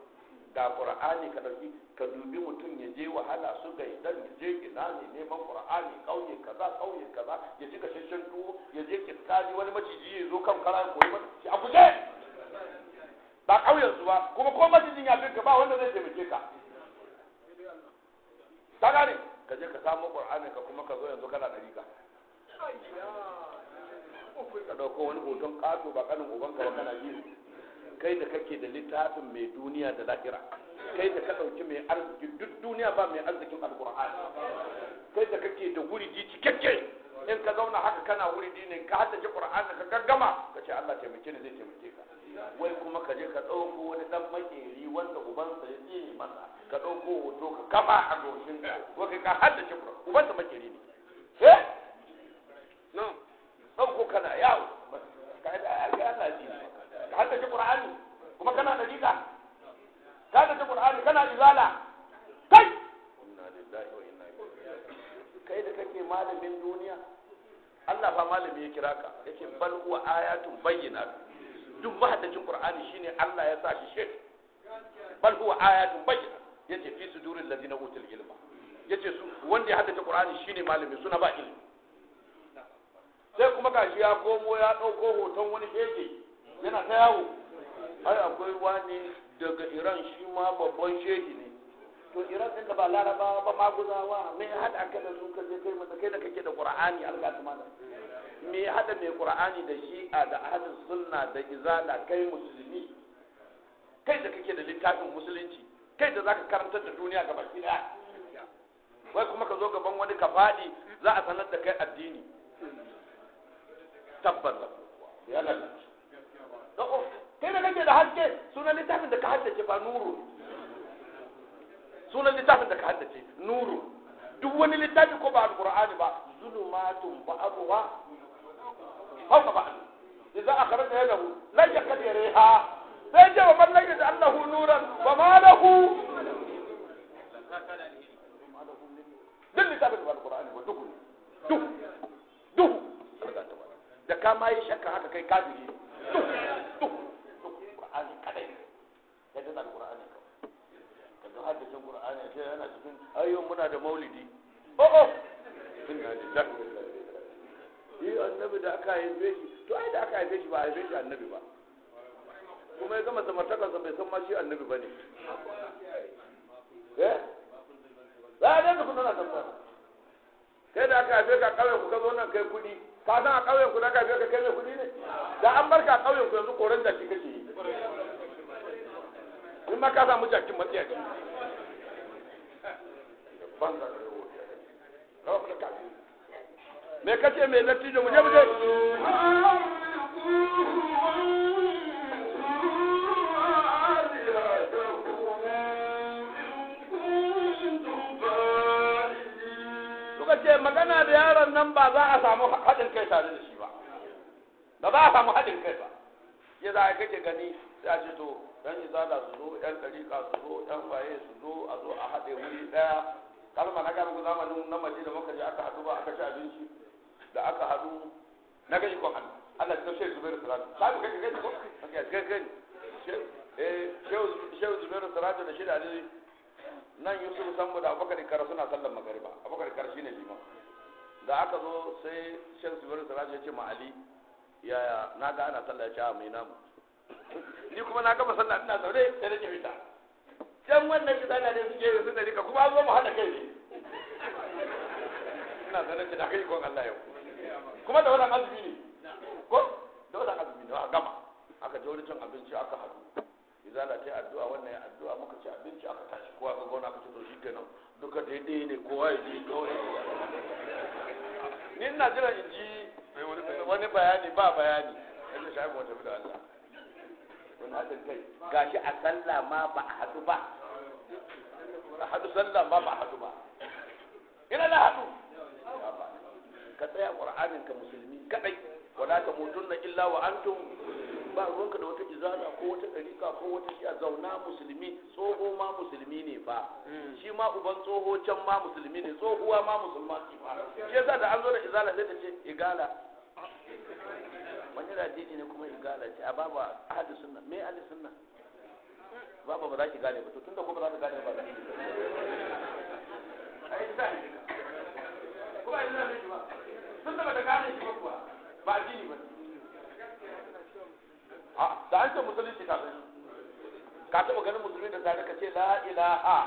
ga qur'ani ka ɗauki ka dubi mutum ya je wahala su ga idan ya je ina ne neman qur'ani kauye kaza kauye kaza ya ji gashashen tuwo ya je kiskali wani maciji ya zo kan kara ya koyi mata a guje ba kauyen su ba kuma ko macijin ya ka ba wanda zai taimake ka ka gane ka je ka samu qur'ani ka kuma ka zo yanzu kana dariƙa ka ɗauko wani hoton kato ba kanin ubanka ba kana yi kai da kake da littafin mai duniya da lahira. Kai da ka ɗauki mai arziki duk duniya ba mai arzikin alkur'ani kai da kake da wuridi cikakke in ka zauna haka kana wuridi ne ka haddace qur'ani ka gaggama ka ce Allah taimake ni zai taimake ka. Wai kuma ka je ka ɗauko wani dan makeri wanda ubansa ya tsine masa. Ka ɗauko hoto ka kafa a goshin ka wai ka haddace qur'ani. Ubansa makeri ne. Eh? No. Ɗauko kana yawo. Ka da Allah ji ka haddace qur'ani. Kuma kana da dika ka haddace qur'ani kana izala? Kai! Inna lillahi wa inna ilaihi kai da kake malamin duniya Allah fa malami ya kira ka. Yace bal huwa ayatun bayyinat duk mahaddacin qur'ani shine Allah ya sa shi shek bal huwa ayatun bayyinat ya ce fi suduril ladina utul ilma ya ce su wanda ya haddace qur'ani shine malami suna ba ilimi sai kuma gashi ya komo ya ɗauko hoton wani shege yana ta yawo ai akwai wani daga iran shi ma babban shehi ne to iran din da ba laraba ba maguzawa me ya haɗa ka da su ka je kai mata kai da kake da qur'ani alga mana me ya haɗa mai qur'ani da shi'a da ahlus sunna da izala kai musulmi kai da kake da littafin musulunci kai da zaka karantar da duniya gaba ɗaya wai kuma ka zo gaban wani ka faɗi za a sanar da kai addini. Tabbata ya lalace. Kai da kake da haske sunan littafin da ka haddace ba nuru. Sunan littafin da ka haddace nuru. Duk wani littafi ko ba alqur'ani ba zulumatun ba'dha fawqa ba'd. Idza akhraja yadahu la yariha sai ce wa man layyada allahu nuran wa ma lahu? Duk littafin ba alqur'ani ba da ka ma yi shakka haka kai kafiri duk duk qur'ani kadai da qur'ani ka. Yana cikin ayyo muna da maulidi. Oh oh. Yi annabi da aka haife shi to ai da aka haife shi ba haife shi annabi ba. Kuma ya gama samartakarsa bai san ma shi annabi ba ne. Eh? Za a danka kuna kai da aka haife ka ku ka zo nan kai ka san a ku da aka haife ka kai mai kuɗi ne? Da an ku yanzu koren jaki kake yi. In ma ka samu jakin me kace lattijo mu je mu je. Ce magana da yaron nan ba za a samu haɗin kai tare da shi ba ba za a samu haɗin kai ba ya za a kake gani sai a ce to yan izala su zo yan ɗariƙa su zo yan waye su zo a zo a haɗe wuri ɗaya kalma na gaba zamanin na maji da muka je aka haɗu ba aka ci abinci da aka haɗu na gani kon Allah Allah ya shehu Zubairu Siraju sabu kake kai ko kake kai kai shehu Zubairu Siraju da shi da Ali nan Yusuf Sambu da Abubakar Kara suna sallar magariba. Abubakar Kara shine liman. Da aka zo sai shehu Zubairu Siraju ya ce ma Ali yaya na ga ana sallah. Ya ce a mai namu. Ni kuma na gama sallah ina zaune sai nake fita. Can wannan kisa na ne suke yi su da riƙa kuma an zo mu haɗa kai ne. Ina zaune da kai kon Allah yau. Kuma da wannan azumi ne? Ko? Da wannan azumi ne a gama. Aka je wani cin abinci aka haɗu. Izala ta yi addu'a wannan ya addu'a muka ci abinci aka tashi kowa ka gauna aka ce to shikenan duka daidai ne kowa ya ji kawai ni ina jiran in ji wani bayani ba bayani. Yadda shafi wata fi da Allah. Wani haɗin kai. Gashi a sallah ma ba a haɗu ba. A haɗu sallah ma ba a haɗu ba. Ina na haɗu. Ka tsaya ƙur'anin ka musulmi kadai wala ta mutunna illa wa antum ba ruwanka da wata izala ko wata ɗarika ko wata shi'a zauna musulmi tsoho ma musulmi ne fa. Shi ma uban tsoho can ma musulmi ne tsohuwa ma musulma. Ce fa shi yasa da an zo da izala sai ta ce igala. Wani radini ne kuma igala ce a baba ahli sunna. Me ahli sunna? Baba ba za ki gane ba. To tunda ko ba za ka gane ba. Ai sai ko ba ina ne ba tunda ba ta gane shi ba kuwa. Ba addini ba. a da an ce musulunci ka san ka taɓa ganin musulmi da tare ka ce la ilaha.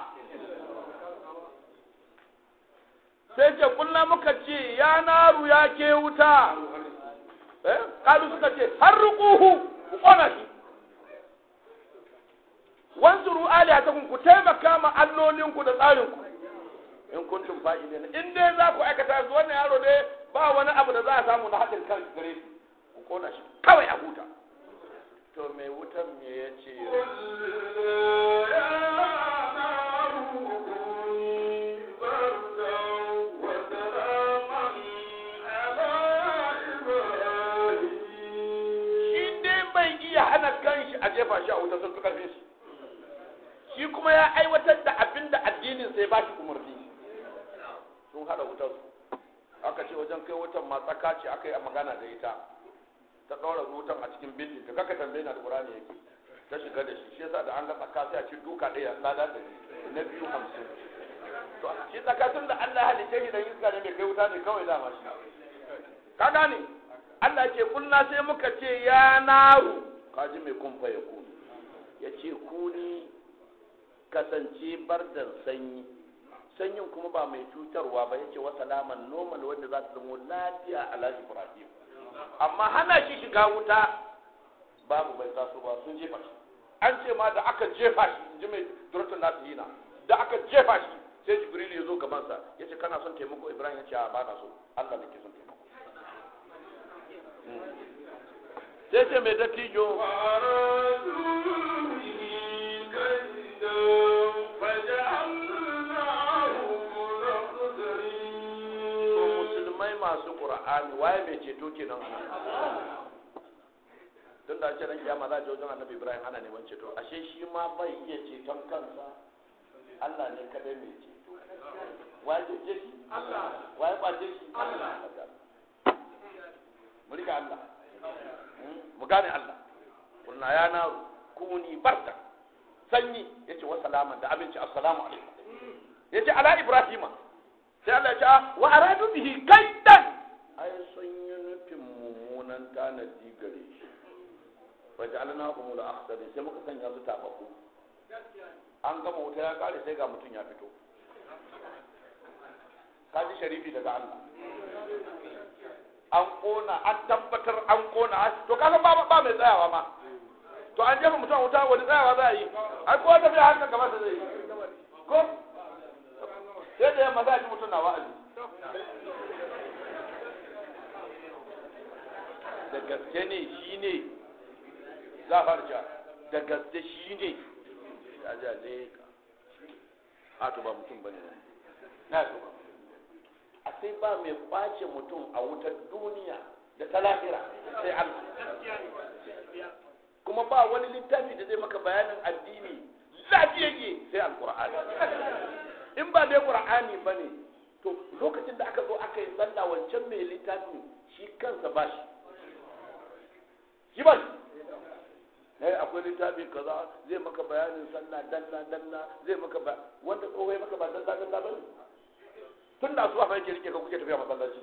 Sai ce kulla muka ce ya naru ya ke wuta. Eh kalu suka ce har rukuhu ku kona shi. Wansuru alihatakum ku taimaka ma allolinku da tsarinku. In kuntum fa'ilina. In dai za ku aikata su wannan yaro dai ba wani abu da za a samu na haɗin kan gare ku kona shi kawai a huta. To mai ta shiga da shi shi yasa da an ga tsaka sai a ci duka ɗaya lada da na biyu hamsin. To shi tsaka tun da Allah halitta shi dan iska ne mai kai wuta ne kawai dama shi. Ka gane? Allah ce kulna sai muka ce ya naru. Kaji mai kumfa ya ku ya ce ku ni kasance bardan sanyi. Sanyin kuma ba mai cutarwa ba ya ce wa salaman normal wanda za su zama lafiya ala ibrahim. Amma hana shi shiga wuta babu bai taso ba sun jefa shi. An ce ma da aka jefa shi in ji mai duratun nasihina da aka jefa shi sai jibril ya zo gabansa ya ce kana son taimako? Ibrahim ya ce ba na so. Allah ne ke son taimako. Sai ce mai dattijo? Musulmai masu qur'ani waye mai ceto kenan? Tun da ce ran kiyama za a je wajen annabi ibrahim ana neman ceto. Ashe shi ma bai iya ceton kansa. Allah ne kadai mai ceto. Waye cece shi? Waye ƙwace shi? Mu riƙa allah. Mu gane allah. Kulna ya na kuni barka. Sanyi. Yace wa salaman da abinci assalamu alaikum. Yace ala ibrahima. Sai Allah ya ce wa aradu bihi kaidan. Ai sun yi nufin mummunan tanadi gare shi. Fa ja'alna hum al akhsari sai muka sanya su tabaku an gama wuta ya kare sai ga mutum ya fito kaji sharifi daga Allah an kona an tabbatar an kona to kaga ba ba mai tsayawa ma to an jefa mutum wuta wani tsayawa za a yi ai ko da bai haka gaba zai yi ko sai da yamma za a ji mutum na wa'azi da gaske ne shi ne za a farca da gaske shi ne. A ne ka a to ba mutum ba ne na to a sai ba mai ƙwace mutum a wutar duniya da ta lahira sai Allah. Kuma ba wani littafi da zai maka bayanin addini lafiyayye sai alkur'ani in ba dai qur'ani ba ne to lokacin da aka zo aka yi sallah wancan mai littafin shi kansa ba shi. Shi ba shi. Eh akwai littafi kaza zai maka bayanin sallah dalla dalla zai maka ba wanda tsohai maka ba dalla dalla ba tun da su a fahimci riƙe ka kuke tafiya masallaci.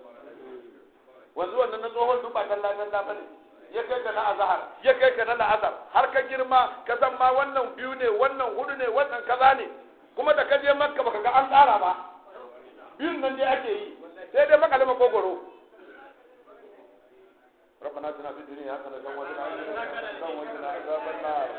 Wanzu wannan na tsohon duk ba dalla dalla ba ne. Ya kai ka na azhar ya kai ka na la'azar har ka girma ka san ma wannan biyu ne wannan huɗu ne wannan kaza ne. Kuma da ka je makka baka ga an tsara ba. Biyun nan dai ake yi. Sai dai makalama kogoro ربنا اتنا في الدنيا حسنه وقنا عذاب النار